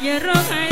hierro cae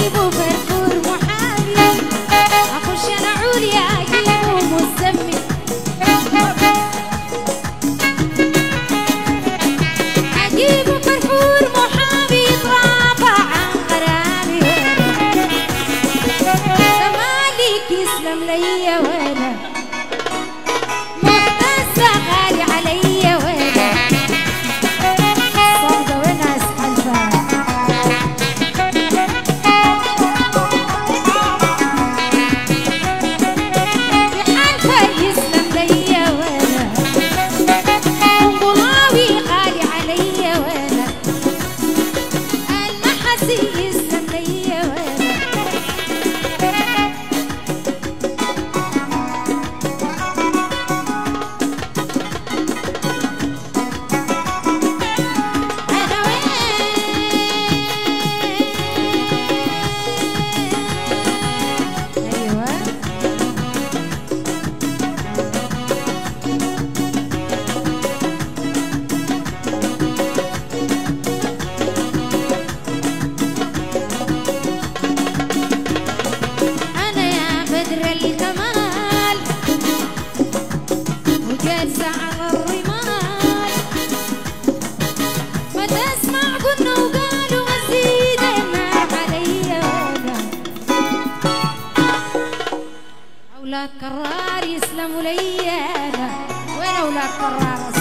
ليا وين كرار يسلموا لي وين أولاد كرار؟